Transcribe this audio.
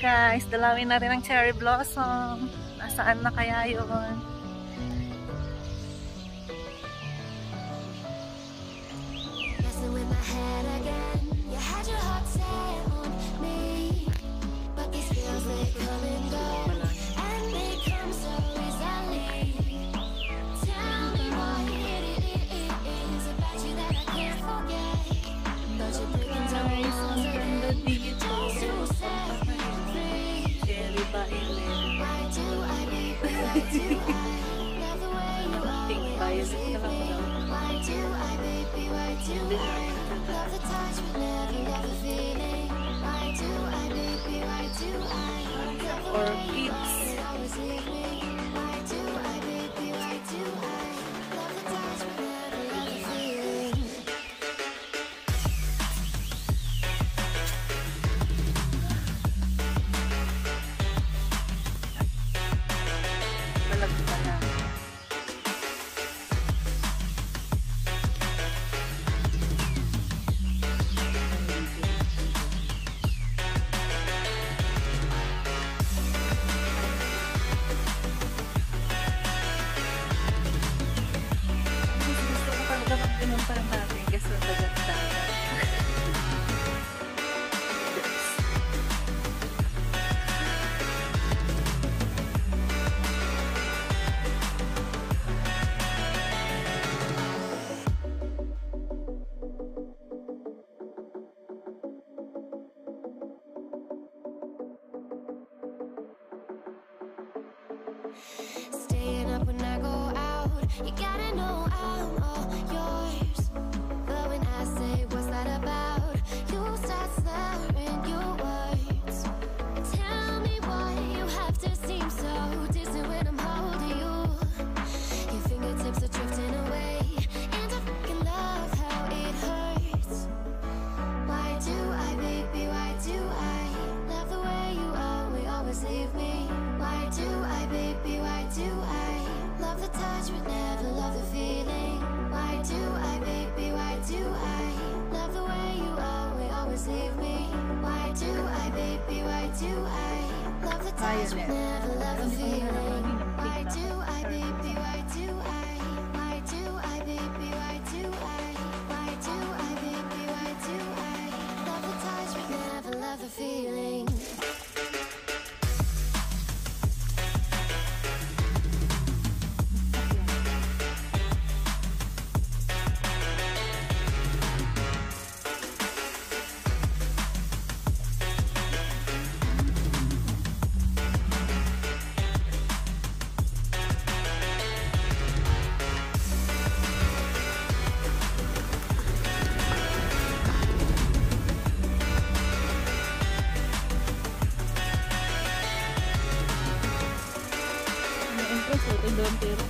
guys. Dalawin na rin ang cherry blossom. Nasaan na kaya yun? Messing with my head, I Pink do. I baby, why do I? Staying up when I go out. You gotta know I'm all yours. But when I say what's that about? violet. entero.